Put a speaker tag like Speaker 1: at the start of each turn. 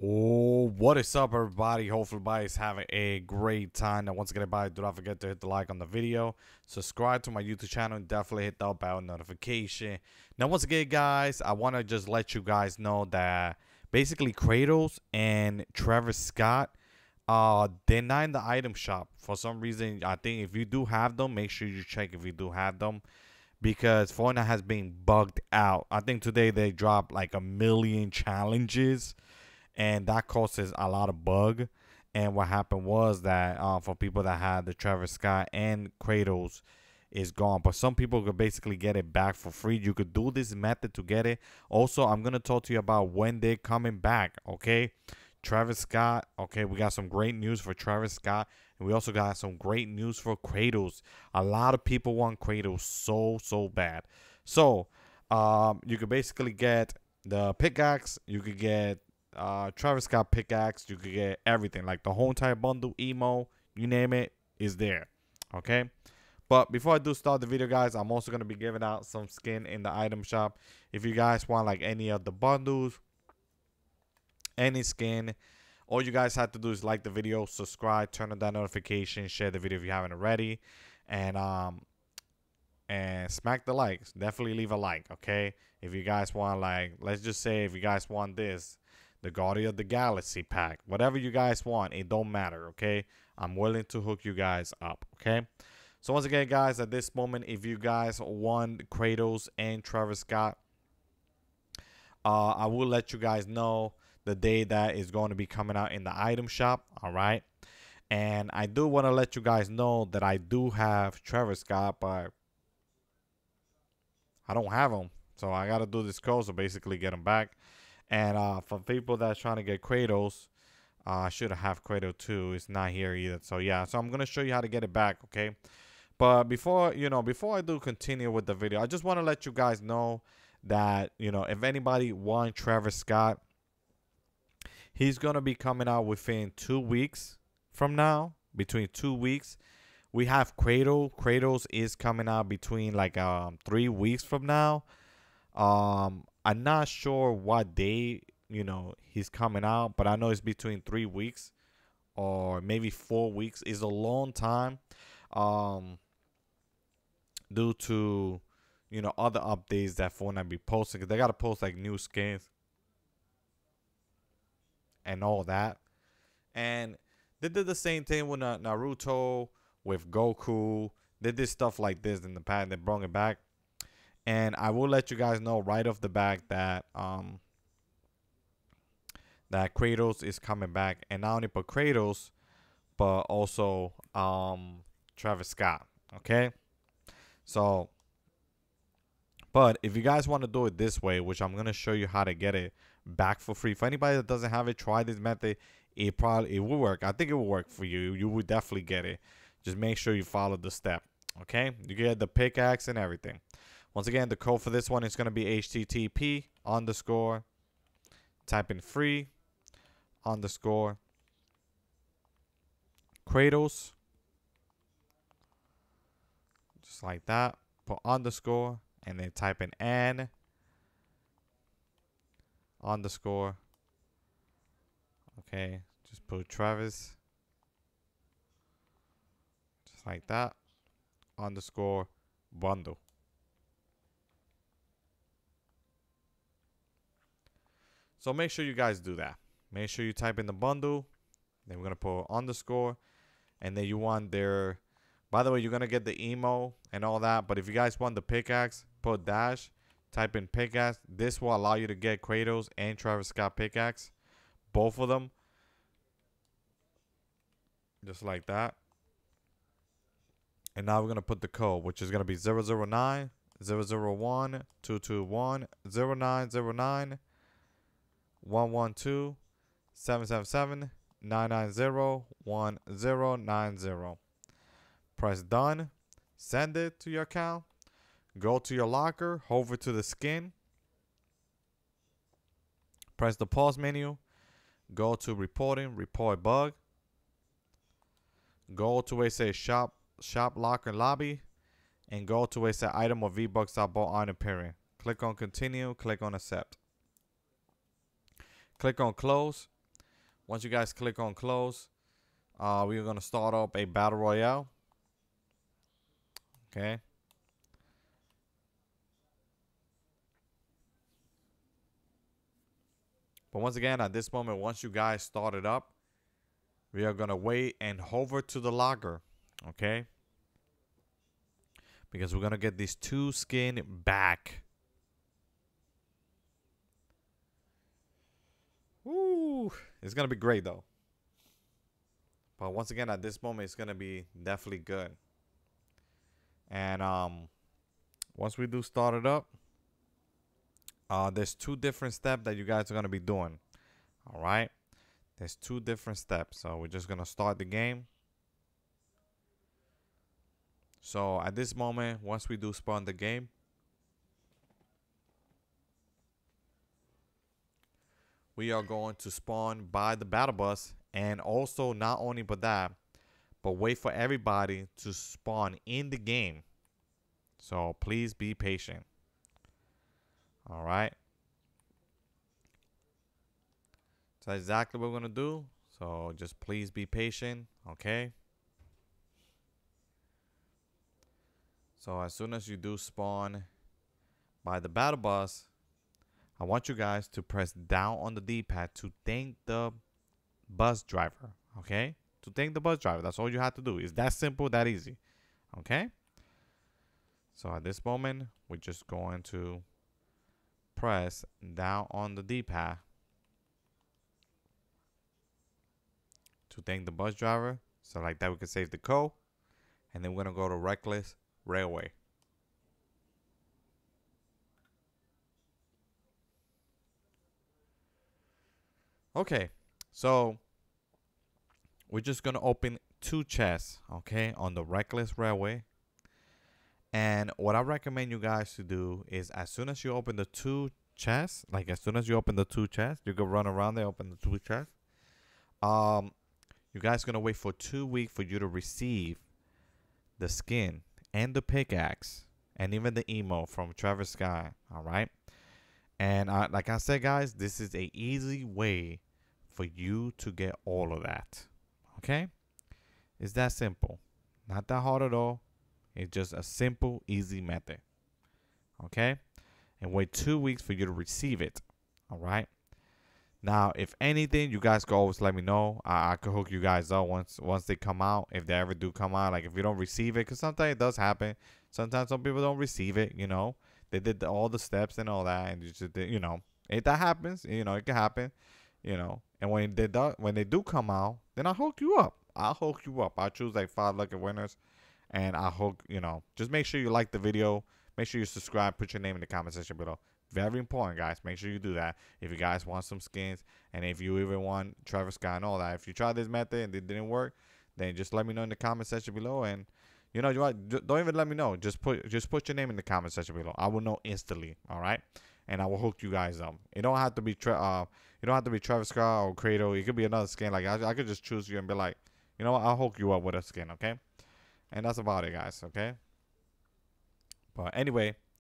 Speaker 1: Oh, what is up, everybody? Hopefully, everybody's having a great time. And once again, everybody, do not forget to hit the like on the video, subscribe to my YouTube channel, and definitely hit that bell notification. Now, once again, guys, I want to just let you guys know that basically Kratos and Travis Scott, uh, they're not in the item shop for some reason. I think if you do have them, make sure you check if you do have them because Fortnite has been bugged out. I think today they dropped like a million challenges and that causes a lot of bug. And what happened was that uh, for people that had the Travis Scott and Kratos is gone, but some people could basically get it back for free. You could do this method to get it. Also, I'm gonna talk to you about when they're coming back. Okay, Travis Scott. Okay, we got some great news for Travis Scott, and we also got some great news for Kratos. A lot of people want Kratos so so bad. So, um, you could basically get the pickaxe. You could get uh, Travis Scott pickaxe. You could get everything, like the whole entire bundle, emo, you name it, is there. Okay. But before I do start the video, guys, I'm also gonna be giving out some skin in the item shop. If you guys want like any of the bundles, any skin, all you guys have to do is like the video, subscribe, turn on that notification, share the video if you haven't already, and um and smack the likes. Definitely leave a like, okay? If you guys want like, let's just say if you guys want this, the Guardian of the Galaxy pack, whatever you guys want, it don't matter, okay? I'm willing to hook you guys up, okay? So once again, guys, at this moment, if you guys want Kratos and Travis Scott, uh, I will let you guys know the day that is going to be coming out in the item shop, all right? And I do want to let you guys know that I do have Travis Scott, but I don't have him. So I got to do this code, so basically get him back. And uh, for people that's trying to get Kratos, uh, I should have Kratos too. It's not here either. So yeah, so I'm gonna show you how to get it back. Okay. But before you know, before I do continue with the video, I just want to let you guys know that you know if anybody wants Travis Scott, he's gonna be coming out within two weeks from now. Between two weeks, we have Cradle. Cradles is coming out between like um three weeks from now. Um, I'm not sure what day, you know, he's coming out, but I know it's between three weeks or maybe four weeks. Is a long time. Um, due to you know other updates that Fortnite be posting, cause they gotta post like new skins and all that. And they did the same thing with Naruto, with Goku. They did stuff like this in the past. They brought it back. And I will let you guys know right off the back that um that Kratos is coming back, and not only for Kratos, but also um Travis Scott. Okay, so but if you guys want to do it this way, which I'm gonna show you how to get it back for free. For anybody that doesn't have it, try this method. It probably it will work. I think it will work for you. You will definitely get it. Just make sure you follow the step. Okay, you get the pickaxe and everything. Once again, the code for this one is going to be HTTP underscore, type in free underscore Kratos. Just like that. Put underscore and then type in N underscore. Okay, just put Travis. Just like that. Underscore bundle. So make sure you guys do that. Make sure you type in the bundle. Then we're going to put underscore. And then you want their... By the way, you're going to get the emo and all that. But if you guys want the pickaxe, put dash. Type in pickaxe. This will allow you to get Kratos and Travis Scott pickaxe. Both of them. Just like that. And now we're going to put the code, which is going to be 009 001 221 0909 112 777 990 1090. Press done. Send it to your account. Go to your locker. Hover to the skin. Press the pause menu. Go to reporting. Report bug. Go to it says shop shop locker lobby. And go to where it item or V-Bucks are bought on appearing. Click on continue. Click on accept. Click on close. once you guys click on close, uh, we're gonna start up a battle royale. Okay. But once again, at this moment, once you guys start it up, we are gonna wait and hover to the locker. Okay. Because we're gonna get these two skin back. Woo! It's gonna be great though. But once again, at this moment, it's gonna be definitely good. And um, once we do start it up, uh, there's two different steps that you guys are gonna be doing. All right, there's two different steps. So we're just gonna start the game. So at this moment, once we do spawn the game, we are going to spawn by the battle bus and also not only but that but wait for everybody to spawn in the game. So please be patient. All right. So that's exactly what we're gonna do. So just please be patient okay? So as soon as you do spawn by the battle bus I want you guys to press down on the D-pad to thank the bus driver, okay? To thank the bus driver. That's all you have to do. It's that simple, that easy, okay? So at this moment, we're just going to press down on the D-pad to thank the bus driver. So like that, we can save the code. And then we're going to go to Reckless Railway. Okay, so we're just gonna open two chests, okay, on the Reckless Railway. And what I recommend you guys to do is as soon as you open the two chests, like as soon as you open the two chests, you go run around there, open the two chests. Um, you guys gonna wait for two weeks for you to receive the skin and the pickaxe and even the emo from Travis Sky. All right. And uh, like I said, guys, this is a easy way for you to get all of that. Okay? It's that simple. Not that hard at all. It's just a simple, easy method. Okay? And wait two weeks for you to receive it. All right? Now, if anything, you guys can always let me know. I, I could hook you guys up once once they come out. If they ever do come out, like if you don't receive it, because sometimes it does happen. Sometimes some people don't receive it. You know, they did the, all the steps and all that, and you just you know, if that happens, you know, it can happen. You know, and when they do, when they do come out, then I hook you up. I'll hook you up. I choose like five lucky winners, and I hook. You know, just make sure you like the video. Make sure you subscribe. Put your name in the comment section below. Very important, guys. Make sure you do that. If you guys want some skins, and if you even want Travis Scott and all that, if you try this method and it didn't work, then just let me know in the comment section below. And you know, you don't even let me know. Just put just put your name in the comment section below. I will know instantly. All right, and I will hook you guys up. It don't have to be tra- uh, you don't have to be Travis Scott or Credo. It could be another skin. Like I, I could just choose you and be like, you know what? I'll hook you up with a skin. Okay, and that's about it, guys. Okay. But anyway,